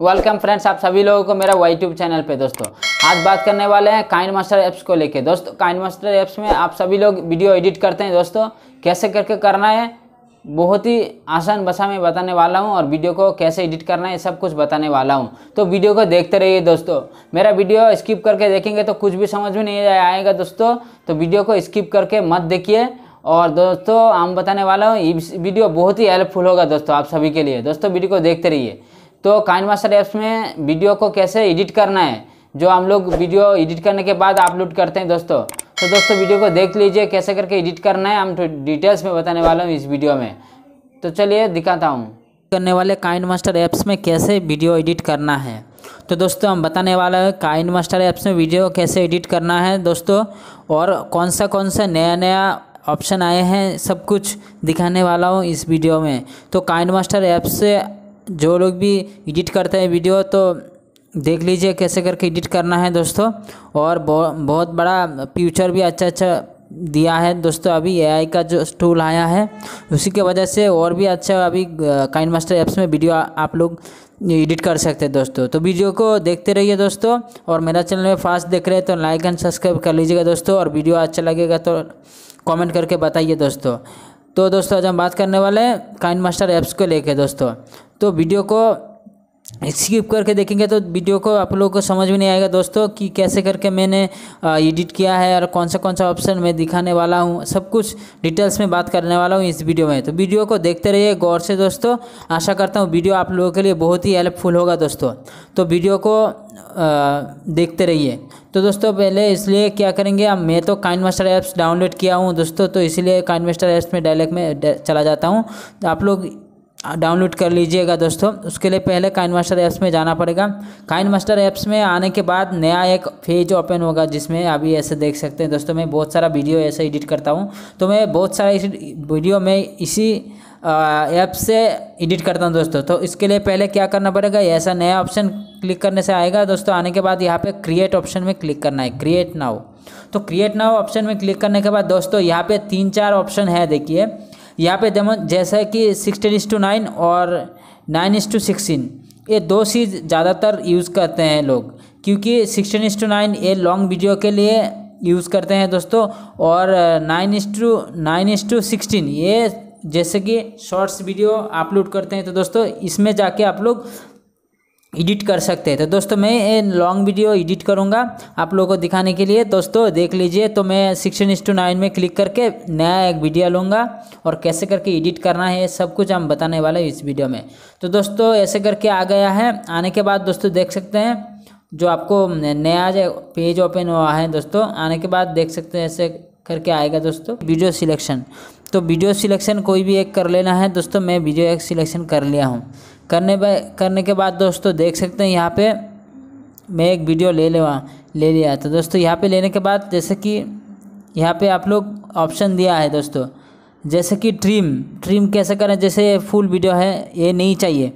Welcome friends आप सभी लोगों को मेरा यूट्यूब चैनल पे दोस्तों। आज बात करने वाले हैं काइन मास्टर ऐप्स को लेके। दोस्तों काइन मास्टर ऐप्स में आप सभी लोग वीडियो एडिट करते हैं दोस्तों। कैसे करके करना है? बहुत ही आसान भाषा में बताने वाला हूँ और वीडियो को कैसे एडिट करना है सब कुछ बताने वाला हूँ। तो वीडियो को देखते रहिए दोस्तों। मेरा वीडियो स्किप करके देखेंगे तो कुछ भी समझ में नहीं आएगा दोस्तों। तो वीडियो को स्किप करके मत देखिए। और दोस्तों हम बताने वाला हूँ वीडियो बहुत ही हेल्पफुल होगा दोस्तों आप सभी के लिए। दोस्तों वीडियो को देखते रहिए। तो काइन मास्टर ऐप्स में वीडियो को कैसे एडिट करना है? जो हम लोग वीडियो एडिट करने के बाद अपलोड करते हैं दोस्तों। तो दोस्तों, वीडियो को देख लीजिए, कैसे करके एडिट करना है, हम तो डिटेल्स में बताने वाला हूँ इस वीडियो में। तो चलिए, दिखाता हूँ। करने वाले काइन मास्टर ऐप्स में कैसे वीडियो एडिट करना है? तो दोस्तों, हम बताने वाला है काइन मास्टर ऐप्स में वीडियो कैसे एडिट करना है, दोस्तों। और कौन सा कौन सा नया नया ऑप्शन आए हैं, सब कुछ दिखाने वाला हूँ इस वीडियो में। तो काइन मास्टर ऐप से जो लोग भी एडिट करते हैं वीडियो तो देख लीजिए कैसे करके एडिट करना है दोस्तों। और बहुत बड़ा फ्यूचर भी अच्छा अच्छा दिया है दोस्तों। अभी एआई का जो टूल आया है, उसी के वजह से और भी अच्छा अभी काइन मास्टर ऐप्स में वीडियो आप लोग एडिट कर सकते हैं दोस्तों। तो वीडियो को देखते रहिए दोस्तों। और मेरा चैनल में फास्ट देख रहे हैं तो लाइक एंड सब्सक्राइब कर लीजिएगा दोस्तों। और वीडियो अच्छा लगेगा तो कमेंट करके बताइए दोस्तों। तो दोस्तों, आज हम बात करने वाले हैं काइन मास्टर ऐप्स को लेके दोस्तों। तो वीडियो को स्किप करके देखेंगे तो वीडियो को आप लोगों को समझ में नहीं आएगा दोस्तों कि कैसे करके मैंने एडिट किया है और कौन सा कौन सा ऑप्शन मैं दिखाने वाला हूँ। सब कुछ डिटेल्स में बात करने वाला हूँ इस वीडियो में। तो वीडियो को देखते रहिए गौर से दोस्तों। आशा करता हूँ वीडियो आप लोगों के लिए बहुत ही हेल्पफुल होगा दोस्तों। तो वीडियो को देखते रहिए। तो दोस्तों, पहले इसलिए क्या करेंगे, अब मैं तो काइन मास्टर ऐप्स डाउनलोड किया हूँ दोस्तों तो इसलिए काइन मास्टर ऐप्स में डायरेक्ट में चला जाता हूँ। तो आप लोग डाउनलोड कर लीजिएगा दोस्तों, उसके लिए पहले काइन मास्टर ऐप्स में जाना पड़ेगा। काइन मास्टर ऐप्स में आने के बाद नया एक पेज ओपन होगा, जिसमें अभी ऐसे देख सकते हैं। दोस्तों, मैं बहुत सारा वीडियो ऐसे एडिट करता हूँ तो मैं बहुत सारा वीडियो में इसी ऐप से एडिट करता हूँ दोस्तों। तो इसके लिए पहले क्या करना पड़ेगा ऐसा नया ऑप्शन क्लिक करने से आएगा। दोस्तों, आने के बाद यहाँ पे क्रिएट ऑप्शन में क्लिक करना है। क्रिएट नाउ तो क्रिएट नाउ ऑप्शन में क्लिक करने के बाद दोस्तों, यहाँ पे तीन चार ऑप्शन है, देखिए। यहाँ पे जमा जैसे कि सिक्सटीन इस टू नाइन और नाइन इस टू सिक्सटीन ये दो चीज़ ज़्यादातर यूज़ करते हैं लोग, क्योंकि सिक्सटीन इस टू नाइन ये लॉन्ग वीडियो के लिए यूज़ करते हैं दोस्तों, और nine is to nine is to sixteen ये जैसे कि शॉर्ट्स वीडियो अपलोड करते हैं। तो दोस्तों, इसमें जाके आप लोग एडिट कर सकते हैं। तो दोस्तों, मैं ये लॉन्ग वीडियो एडिट करूँगा आप लोगों को दिखाने के लिए। दोस्तों, देख लीजिए तो मैं सिक्सटीन इस टू नाइन में क्लिक करके नया एक वीडियो लूँगा और कैसे करके एडिट करना है सब कुछ हम बताने वाले हैं इस वीडियो में। तो दोस्तों, ऐसे करके आ गया है। आने के बाद दोस्तों, देख सकते हैं, जो आपको नया पेज ओपन हुआ है दोस्तों, आने के बाद देख सकते हैं, ऐसे करके आएगा दोस्तों वीडियो सिलेक्शन तो वीडियो सिलेक्शन कोई भी एक कर लेना है। दोस्तों, मैं वीडियो एक सिलेक्शन कर लिया हूँ। करने करने के बाद दोस्तों देख सकते हैं यहाँ पे मैं एक वीडियो ले ले ले लिया तो दोस्तों यहाँ पे लेने के बाद जैसे कि यहाँ पे आप लोग ऑप्शन दिया है दोस्तों, जैसे कि ट्रिम ट्रिम कैसे करें? जैसे फुल वीडियो है, ये नहीं चाहिए।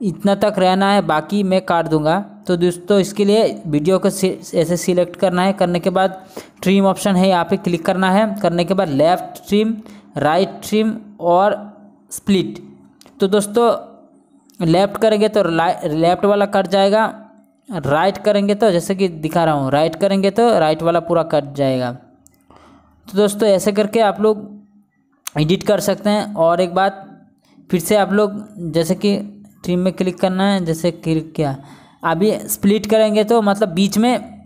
इतना तक रहना है, बाकी मैं काट दूँगा। तो दोस्तों इसके लिए वीडियो को ऐसे सिलेक्ट करना है। करने के बाद ट्रिम ऑप्शन है, यहाँ पे क्लिक करना है। करने के बाद लेफ़्ट ट्रिम राइट ट्रिम और स्प्लिट तो दोस्तों लेफ़्ट करेंगे तो लेफ़्ट वाला कट जाएगा, राइट करेंगे तो जैसे कि दिखा रहा हूँ, राइट करेंगे तो राइट वाला पूरा कट जाएगा। तो दोस्तों ऐसे करके आप लोग एडिट कर सकते हैं। और एक बात, फिर से आप लोग जैसे कि ट्रिम में क्लिक करना है, जैसे क्लिक किया, अभी स्प्लिट करेंगे तो मतलब बीच में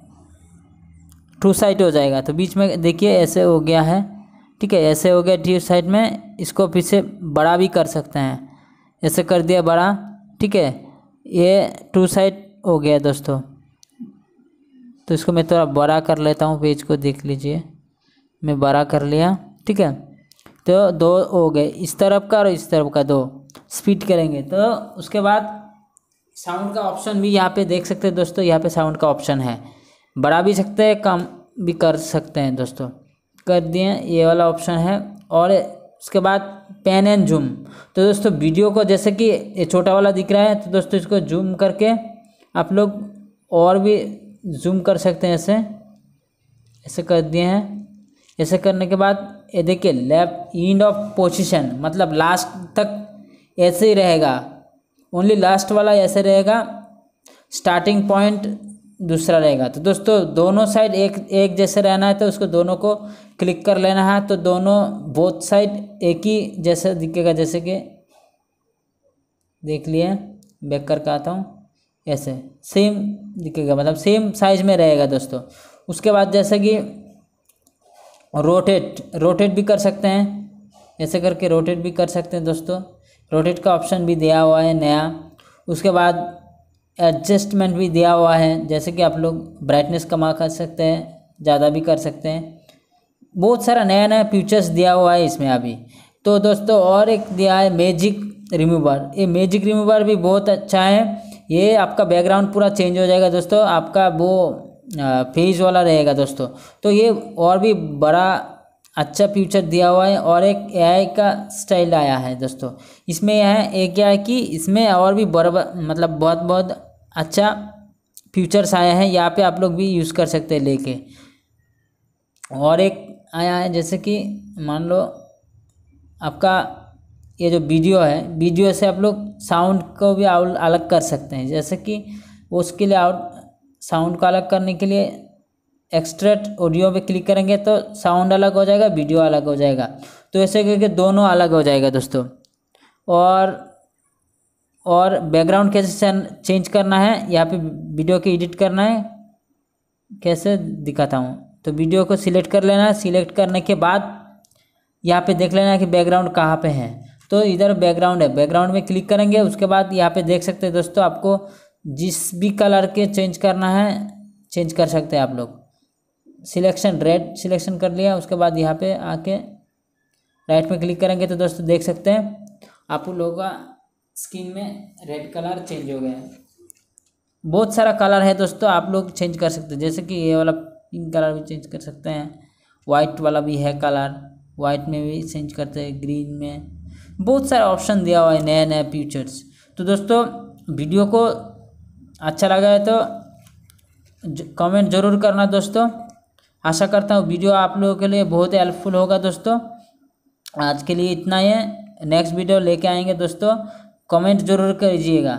टू साइड हो जाएगा। तो बीच में देखिए ऐसे हो गया है, ठीक है, ऐसे हो गया टू साइड में, इसको फिर से बड़ा भी कर सकते हैं। ऐसे कर दिया बड़ा, ठीक है? ये टू साइड हो गया दोस्तों। तो इसको मैं थोड़ा बड़ा कर लेता हूँ, पेज को देख लीजिए। मैं बड़ा कर लिया, ठीक है? तो दो हो गए, इस तरफ़ का और इस तरफ़ का दो। स्पीड करेंगे। तो उसके बाद साउंड का ऑप्शन भी यहाँ पे देख सकते हैं दोस्तों, यहाँ पे साउंड का ऑप्शन है। बढ़ा भी सकते हैं, कम भी कर सकते हैं दोस्तों। कर दिए, ये वाला ऑप्शन है। और उसके बाद पेन एंड जूम तो दोस्तों वीडियो को जैसे कि ये छोटा वाला दिख रहा है तो दोस्तों इसको जूम करके आप लोग और भी जूम कर सकते हैं ऐसे। ऐसे कर दिए हैं। ऐसे करने के बाद ये देखिए लेफ़्ट इंड ऑफ़ पोजीशन मतलब लास्ट तक ऐसे ही रहेगा। ओनली लास्ट वाला ऐसे रहेगा। स्टार्टिंग पॉइंट दूसरा रहेगा। तो दोस्तों, दोनों साइड एक एक जैसे रहना है तो उसको दोनों को क्लिक कर लेना है। तो दोनों बोथ साइड एक ही जैसे दिखेगा, जैसे कि देख लिए बैक करके आता हूँ। ऐसे सेम दिखेगा मतलब सेम साइज़ में रहेगा दोस्तों। उसके बाद जैसे कि रोटेट रोटेट भी कर सकते हैं। ऐसे करके रोटेट भी कर सकते हैं दोस्तों। रोटेट का ऑप्शन भी दिया हुआ है, नया। उसके बाद एडजस्टमेंट भी दिया हुआ है, जैसे कि आप लोग ब्राइटनेस कमा कर सकते हैं, ज़्यादा भी कर सकते हैं। बहुत सारा नया नया फीचर्स दिया हुआ है इसमें अभी। तो दोस्तों, और एक दिया है मैजिक रिमूवर ये मैजिक रिमूवर भी बहुत अच्छा है। ये आपका बैकग्राउंड पूरा चेंज हो जाएगा दोस्तों। आपका वो फ़ेज़ वाला रहेगा दोस्तों। तो ये और भी बड़ा अच्छा फ्यूचर दिया हुआ है और एक एआई का स्टाइल आया है दोस्तों। इसमें यह है, एक क्या है कि इसमें और भी बराबर मतलब बहुत बहुत अच्छा फ्यूचर्स आया है, यहाँ पे आप लोग भी यूज़ कर सकते हैं लेके। और एक आया है, जैसे कि मान लो आपका ये जो वीडियो है वीडियो से आप लोग साउंड को भी अलग कर सकते हैं। जैसे कि उसके लिए आउट साउंड को अलग करने के लिए एक्सट्रेट ऑडियो पे क्लिक करेंगे तो साउंड अलग हो जाएगा वीडियो अलग हो जाएगा। तो ऐसे करके दोनों अलग हो जाएगा दोस्तों। और और बैकग्राउंड कैसे चेंज करना है, यहाँ पे वीडियो को एडिट करना है। कैसे? दिखाता हूँ। तो वीडियो को सिलेक्ट कर लेना है। सिलेक्ट करने के बाद यहाँ पे देख लेना है कि बैकग्राउंड कहाँ पे है। तो इधर बैकग्राउंड है। बैकग्राउंड में क्लिक करेंगे, उसके बाद यहाँ पे देख सकते हैं दोस्तों आपको जिस भी कलर के चेंज करना है चेंज कर सकते हैं आप लोग। सिलेक्शन रेड सिलेक्शन कर लिया, उसके बाद यहाँ पे आके राइट में क्लिक करेंगे तो दोस्तों देख सकते हैं, आप लोगों का स्किन में रेड कलर चेंज हो गया है। बहुत सारा कलर है दोस्तों, आप लोग चेंज कर सकते हैं, जैसे कि ये वाला पिंक कलर भी चेंज कर सकते हैं वाइट वाला भी है कलर वाइट में भी चेंज करते हैं ग्रीन में। बहुत सारा ऑप्शन दिया हुआ है नए नए फीचर्स तो दोस्तों वीडियो को अच्छा लगा है तो कमेंट ज़रूर करना दोस्तों। आशा करता हूँ वीडियो आप लोगों के लिए बहुत हेल्पफुल होगा दोस्तों। आज के लिए इतना ही है। नेक्स्ट वीडियो लेके आएँगे दोस्तों। कमेंट ज़रूर कीजिएगा